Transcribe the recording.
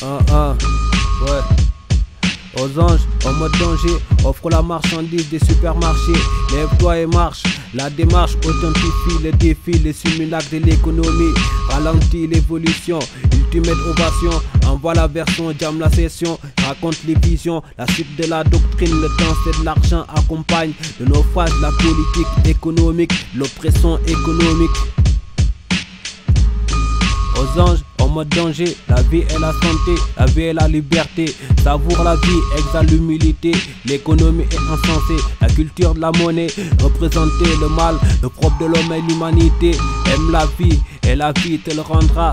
Ah ah, ouais. Aux anges, en mode danger, offre la marchandise des supermarchés. Lève-toi et marche. La démarche authentifie les défis, les simulacres de l'économie. Ralentit l'évolution, ultimate ovation. Envoie la version, jam la session. Raconte les visions, la suite de la doctrine. Le temps c'est de l'argent, accompagne de nos phases la politique économique, l'oppression économique. Aux anges, en mode danger, la vie est la santé, la vie est la liberté. Savoure la vie, exale l'humilité. L'économie est insensée, la culture de la monnaie. Représenter le mal, le propre de l'homme et l'humanité. Aime la vie, et la vie te le rendra.